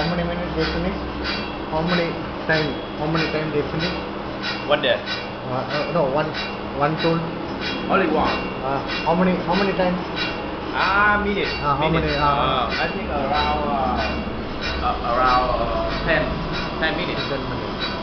how many minutes they finish? How many time? How many time they finish? One day. Uh, uh, no, one one tool. Only one. Uh, how many how many times? Ah, minute. Uh, how minute. many, Uh, uh I think around uh, around uh, 10, minutes. Ten minutes.